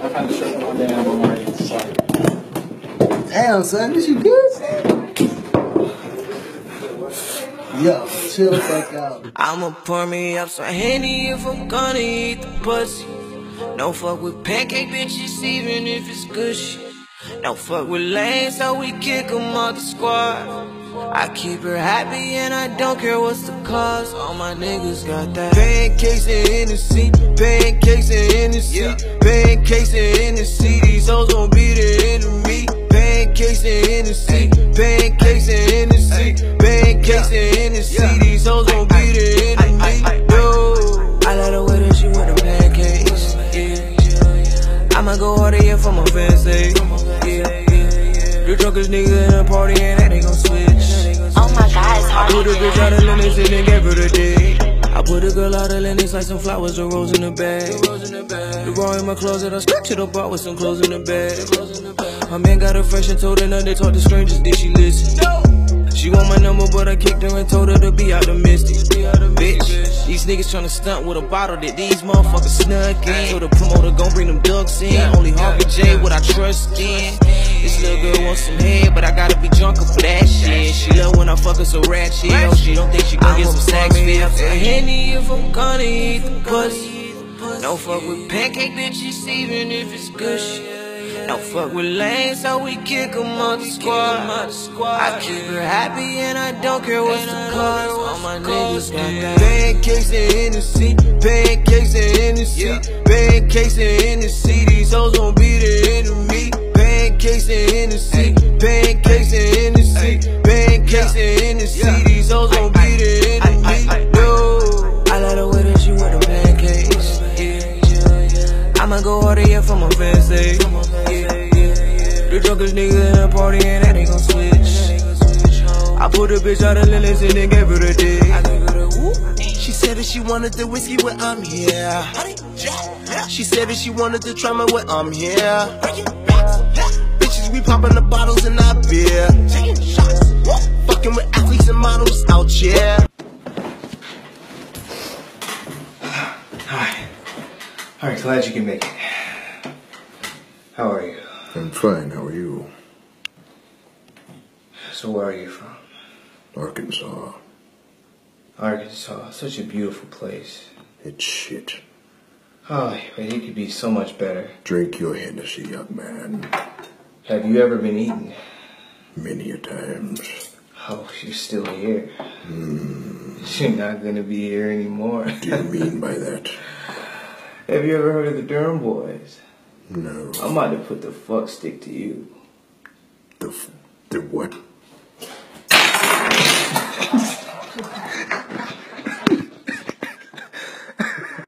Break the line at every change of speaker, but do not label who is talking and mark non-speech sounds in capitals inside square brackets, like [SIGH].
I found a shirt one day I'm wearing. Sorry.
Damn, son, is you good? Yo, chill the fuck out.
I'ma pour me up some Henny if I'm gonna eat the pussy. No fuck with pancake bitches even if it's good shit. No fuck with lanes so we kick 'em off the squad. I keep her happy and I don't care what's the cost. All my niggas got that. Pancakes and Hennessy, pancakes and Hennessy, yeah. Pancakes and Hennessy. These hoes gon' be the enemy. Pancakes and Hennessy, pancakes and Hennessy, pancakes and Hennessy. These hoes gon' be the enemy. Yo, I let her wear that she with the pancakes. Yeah. I'ma go harder yeah for my fans eh. say. Yeah. The drunkest nigga in the party and that they gon' switch.
Oh my god, it's hard.
Put a bitch out of Lennox and then gave her the dick. I put a girl out of Lennox like some flowers, the rose in the bag. The raw in my closet, I scratch it out with some clothes in the bag. My man got her fresh and told her nothing, talk to strangers, did she listen? She want my number, but I kicked her and told her to be misty. Bitch, these niggas tryna stunt with a bottle that these motherfuckers snuck in. So the promoter gon' bring them ducks in. Only Harvey J, what I trust in. This little girl wants some head, but I gotta be drunk for that shit. She love when I fuck her so ratchet. Oh, she don't think she gon' get some sex fit. Henny if I'm gonna eat the pussy. No fuck with pancake bitches, even if it's good shit. No fuck with lanes, so we kick 'em off the squad. I keep her happy and I don't care what's the cost. All my niggas got. Pancakes and Hennessy, pancakes and Hennessy, pancakes and Hennessy. These hoes gon' the. Pancakes and Hennessy, pancakes and Hennessy, pancakes and Hennessy. These hoes gon' be the enemy. Yo, I let her wear that she with the pancakes. Yeah. I'ma go harder yeah for my fans say. Yeah, yeah. The drunkest nigga in the party and that they gon' switch. I put a bitch out of Lennox and then gave her the dick. I gave her the whoop.
She said that she wanted the whiskey when I'm here. She said that she wanted the trauma when I'm here. Bitches, we popping the bottles in our beer. Fucking with athletes and models out here.
Hi. Alright, glad you can make it. How are you?
I'm fine. How are you?
So where are you from?
Arkansas.
Arkansas. Such a beautiful place.
It's shit.
Oh, but it could be so much better.
Drink your Hennessy, young man.
Have you ever been eaten?
Many a times.
Oh, you're still here. You're not gonna be here anymore.
What do you mean by that? [LAUGHS]
Have you ever heard of the Durham Boys?
No.
I'm about to put the fuck stick to you.
The, f- the what?